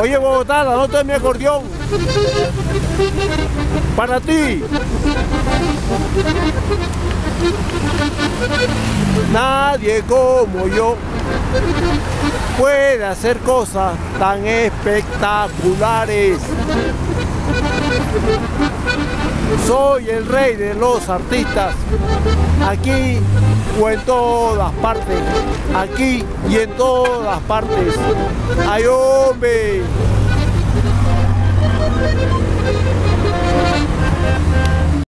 Oye Bogotá, la nota de mi acordeón. Para ti. Nadie como yo puede hacer cosas tan espectaculares. Soy el rey de los artistas, aquí o en todas partes, aquí y en todas partes. ¡Ay, hombre!